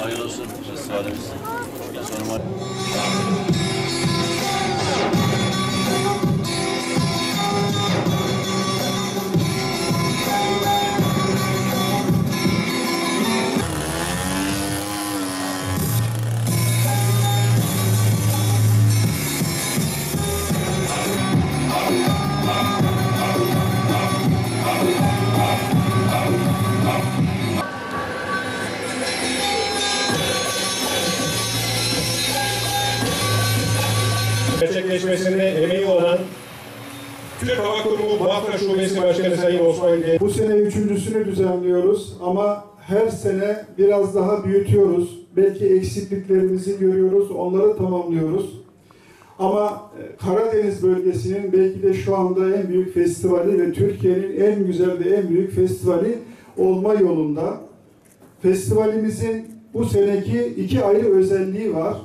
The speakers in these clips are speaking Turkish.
Hayırlı olsun. Sağ olun. Gerçekleşmesinde emeği olan Türk Hava Kurumu Bafra Şubesi Başkanı Sayın Osman Genç, Bu sene üçüncüsünü düzenliyoruz ama her sene biraz daha büyütüyoruz. Belki eksikliklerimizi görüyoruz, onları tamamlıyoruz. Ama e, Karadeniz bölgesinin belki de şu anda en büyük festivali ve Türkiye'nin en güzel ve en büyük festivali olma yolunda. Festivalimizin bu seneki iki ayrı özelliği var.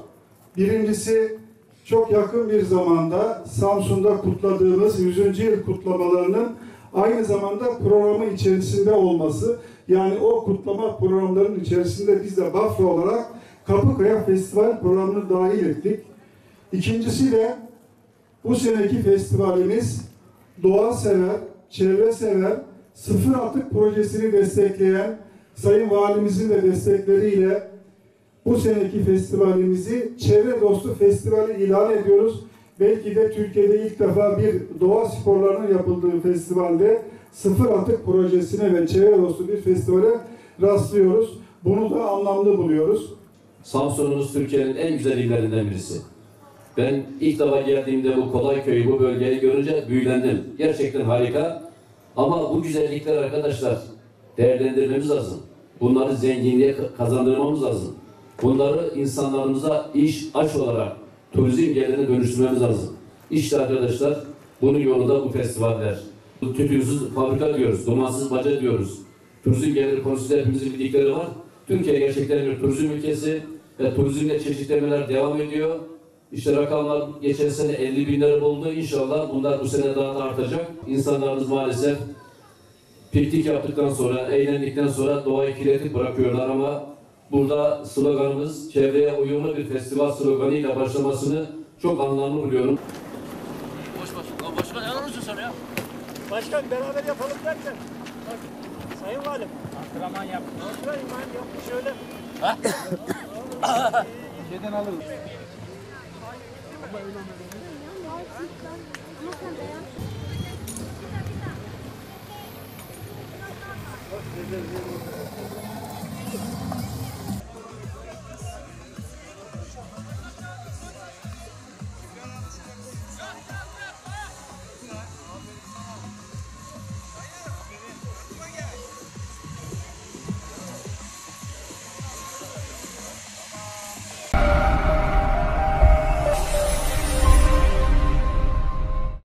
Birincisi çok yakın bir zamanda Samsun'da kutladığımız 100. yıl kutlamalarının aynı zamanda programı içerisinde olması. Yani o kutlama programlarının içerisinde biz de Bafra olarak Kapıkaya Festival programını dahil ettik. İkincisi de bu seneki festivalimiz doğa sever, çevre sever, sıfır atık projesini destekleyen Sayın Valimizin de destekleriyle bu seneki festivalimizi çevre dostu festivali ilan ediyoruz. Belki de Türkiye'de ilk defa bir doğa sporlarının yapıldığı festivalde sıfır atık projesine ve çevre dostu bir festivale rastlıyoruz. Bunu da anlamlı buluyoruz. Samsun'umuz Türkiye'nin en güzel illerinden birisi. Ben ilk defa geldiğimde bu Kolayköy'ü, bu bölgeyi görünce büyülendim. Gerçekten harika. Ama bu güzellikler arkadaşlar değerlendirmemiz lazım. Bunları zenginliğe kazandırmamız lazım. Bunları insanlarımıza iş, aç olarak turizm gelirine dönüştürmemiz lazım. İşte arkadaşlar bunun yolunda bu festivaller. Bu tütünsüz fabrika diyoruz, dumansız baca diyoruz. Turizm geliri konusunda hepimizin bildikleri var. Türkiye gerçekten bir turizm ülkesi ve turizmle çeşitlemeler devam ediyor. İşte rakamlar geçen sene 50 bin lira buldu. İnşallah bunlar bu sene daha da artacak. İnsanlarımız maalesef piknik yaptıktan sonra, eğlendikten sonra doğayı kirletip bırakıyorlar ama burada sloganımız çevreye uyumlu bir festival sloganıyla başlamasını çok anlamlı buluyorum. Boş boş. Lan başkan ne arıyorsun sen ya? Başkan beraber yapalım derken. Bak, Sayın Valim. Antrenman yap. Ben yok şöyle. Şeyden alırız. Ama sen beyaz.